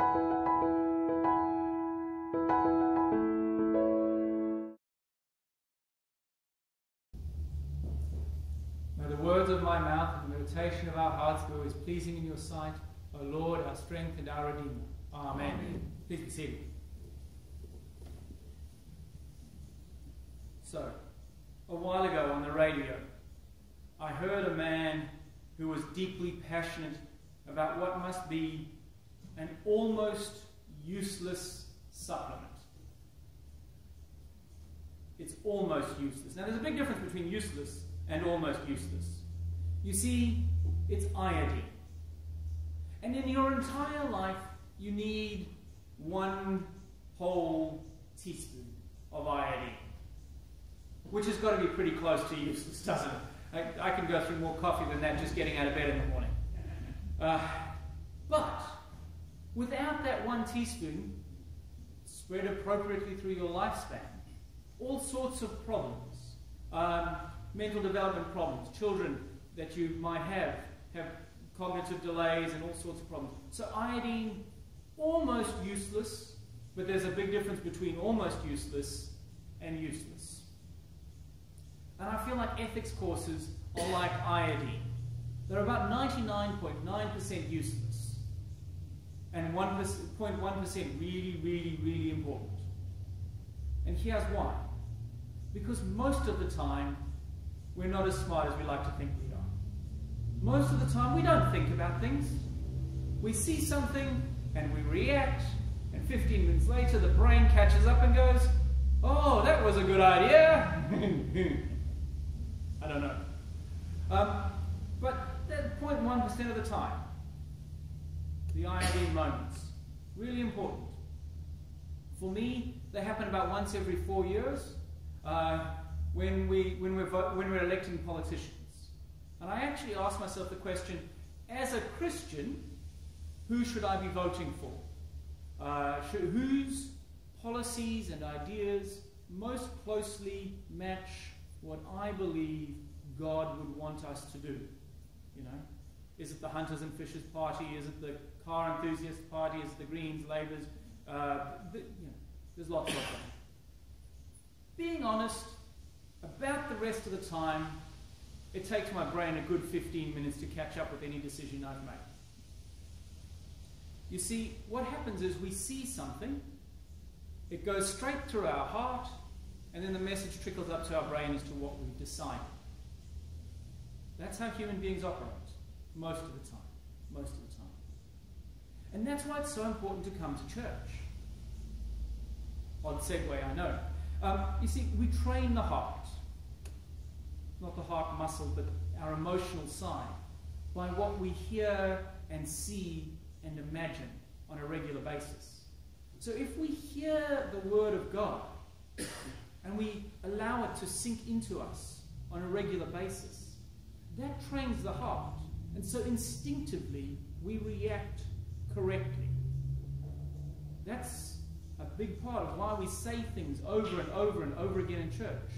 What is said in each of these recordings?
May the words of my mouth and the meditation of our hearts be always pleasing in your sight, O Lord, our strength and our Redeemer. Amen. Amen. Please be seated. So, a while ago on the radio, I heard a man who was deeply passionate about what must be an almost useless supplement. It's almost useless. Now, there's a big difference between useless and almost useless. You see, it's iodine. And in your entire life, you need one whole teaspoon of iodine, which has got to be pretty close to useless, doesn't it? I, I can go through more coffee than that just getting out of bed in the morning. Uh, but without that one teaspoon, spread appropriately through your lifespan, all sorts of problems, um, mental development problems, children that you might have, have cognitive delays and all sorts of problems. So iodine, almost useless, but there's a big difference between almost useless and useless. And I feel like ethics courses are like iodine. They're about 99.9% useless and 1.1% really, really, really important. And here's why. Because most of the time, we're not as smart as we like to think we are. Most of the time, we don't think about things. We see something and we react, and 15 minutes later, the brain catches up and goes, Oh, that was a good idea. I don't know. Um, but that 0.1% of the time, the iodine moments, really important. For me, they happen about once every four years uh, when, we, when, we're when we're electing politicians. And I actually ask myself the question as a Christian, who should I be voting for? Uh, should, whose policies and ideas most closely match what I believe God would want us to do? You know, is it the Hunters and Fishers Party? Is it the Car Enthusiast Party? Is the Greens, Labours? Uh, you know, there's lots of them. Being honest, about the rest of the time, it takes my brain a good 15 minutes to catch up with any decision I've made. You see, what happens is we see something, it goes straight through our heart, and then the message trickles up to our brain as to what we've decided. That's how human beings operate, most of the time. Most of the time. And that's why it's so important to come to church. Odd segue, I know. Um, you see, we train the heart, not the heart muscle, but our emotional side, by what we hear and see and imagine on a regular basis. So if we hear the Word of God and we allow it to sink into us on a regular basis, that trains the heart. And so instinctively, we react correctly. That's a big part of why we say things over and over and over again in church.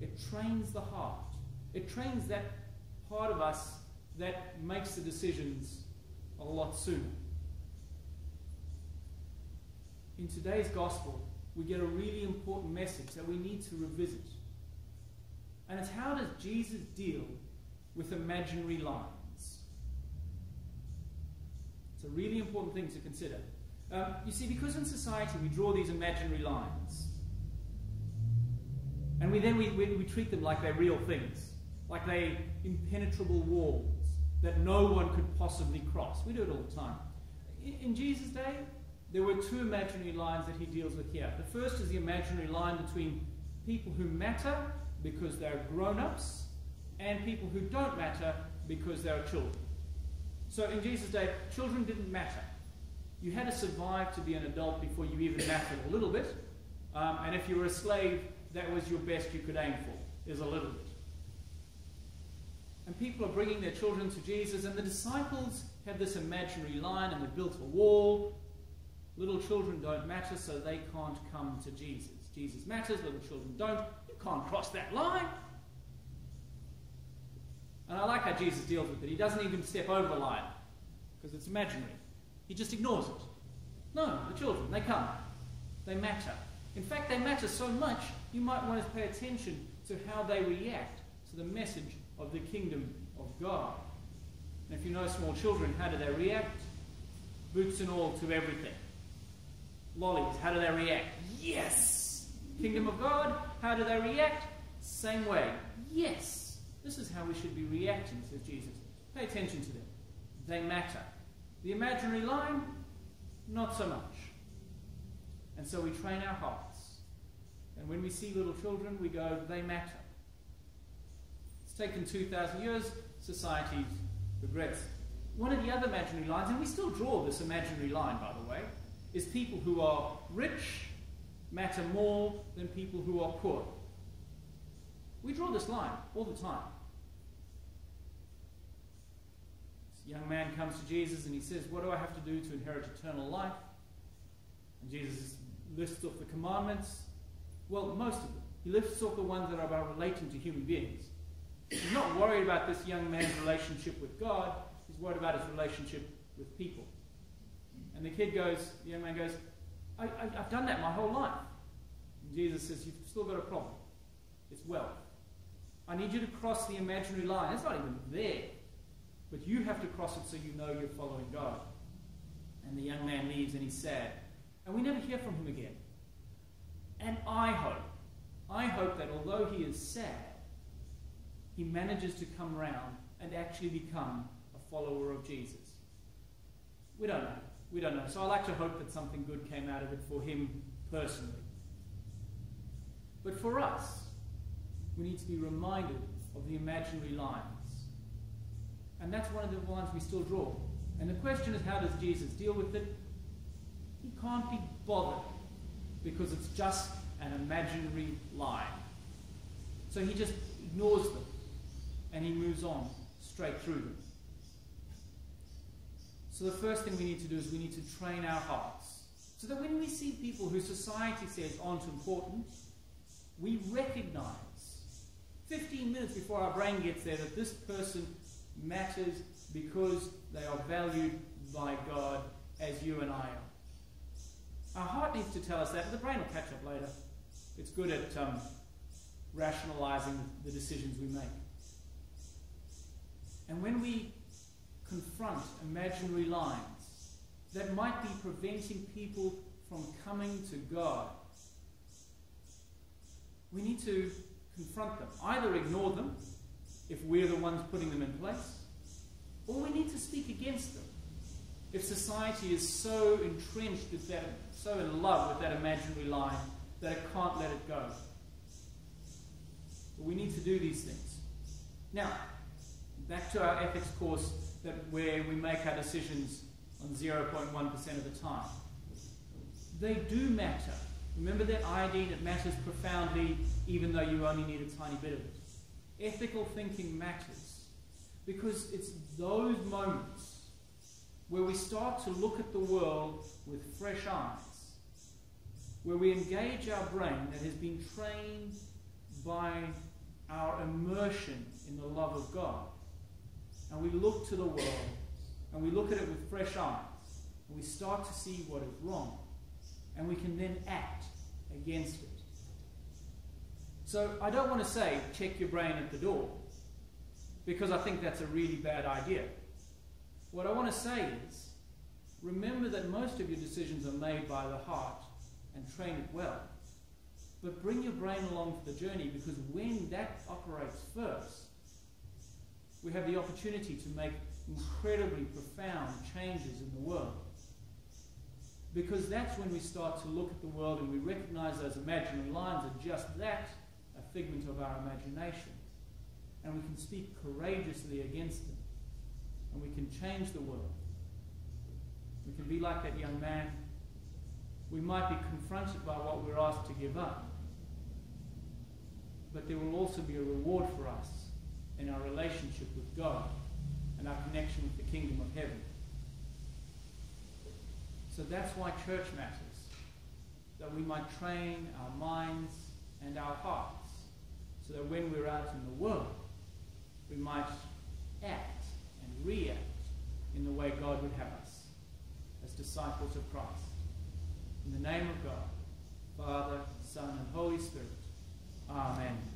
It trains the heart. It trains that part of us that makes the decisions a lot sooner. In today's gospel, we get a really important message that we need to revisit. And it's how does Jesus deal with imaginary lines? It's a really important thing to consider. Um, you see, because in society we draw these imaginary lines, and we then we, we, we treat them like they're real things, like they impenetrable walls that no one could possibly cross. We do it all the time. In, in Jesus' day, there were two imaginary lines that he deals with here. The first is the imaginary line between people who matter because they're grown ups and people who don't matter because they're children. So in Jesus' day, children didn't matter. You had to survive to be an adult before you even mattered a little bit. Um, and if you were a slave, that was your best you could aim for, is a little bit. And people are bringing their children to Jesus, and the disciples have this imaginary line, and they built a wall. Little children don't matter, so they can't come to Jesus. Jesus matters, little children don't. You can't cross that line. And I like how Jesus deals with it. He doesn't even step over the line because it's imaginary. He just ignores it. No, the children, they come. They matter. In fact, they matter so much, you might want to pay attention to how they react to the message of the kingdom of God. And if you know small children, how do they react? Boots and all to everything. Lollies, how do they react? Yes! Kingdom of God, how do they react? Same way. Yes! This is how we should be reacting, says Jesus. Pay attention to them. They matter. The imaginary line, not so much. And so we train our hearts. And when we see little children, we go, they matter. It's taken 2,000 years, society regrets. One of the other imaginary lines, and we still draw this imaginary line, by the way, is people who are rich matter more than people who are poor. We draw this line all the time. This young man comes to Jesus and he says, What do I have to do to inherit eternal life? And Jesus lists off the commandments. Well, most of them. He lists off the ones that are about relating to human beings. He's not worried about this young man's relationship with God, he's worried about his relationship with people. And the kid goes, the young man goes, I, have done that my whole life. And Jesus says, You've still got a problem. It's wealth. I need you to cross the imaginary line. It's not even there. But you have to cross it so you know you're following God. And the young man leaves and he's sad. And we never hear from him again. And I hope, I hope that although he is sad, he manages to come round and actually become a follower of Jesus. We don't know. We don't know. So I like to hope that something good came out of it for him personally. But for us, we need to be reminded of the imaginary lines. And that's one of the lines we still draw. And the question is, how does Jesus deal with it? He can't be bothered because it's just an imaginary lie. So he just ignores them and he moves on straight through them. So the first thing we need to do is we need to train our hearts so that when we see people who society says aren't important, we recognize 15 minutes before our brain gets there that this person matters because they are valued by God as you and I are. Our heart needs to tell us that, but the brain will catch up later. It's good at um, rationalizing the decisions we make. And when we confront imaginary lines that might be preventing people from coming to God, we need to confront them. Either ignore them, if we're the ones putting them in place, or we need to speak against them. If society is so entrenched with that so in love with that imaginary line that it can't let it go. But we need to do these things. Now, back to our ethics course that where we make our decisions on 0.1% of the time. They do matter. Remember that iodine, it matters profoundly even though you only need a tiny bit of it. Ethical thinking matters because it's those moments where we start to look at the world with fresh eyes where we engage our brain that has been trained by our immersion in the love of God. And we look to the world and we look at it with fresh eyes and we start to see what is wrong. And we can then act against it. So I don't want to say check your brain at the door because I think that's a really bad idea. What I want to say is remember that most of your decisions are made by the heart and train it well. But bring your brain along for the journey because when that operates first, we have the opportunity to make incredibly profound changes in the world. Because that's when we start to look at the world and we recognize those imaginary lines are just that, a figment of our imagination. And we can speak courageously against them. And we can change the world. We can be like that young man we might be confronted by what we're asked to give up. But there will also be a reward for us in our relationship with God and our connection with the kingdom of heaven. So that's why church matters. That we might train our minds and our hearts so that when we're out in the world, we might act and react in the way God would have us as disciples of Christ. In the name of God, Father, Son, and Holy Spirit. Amen.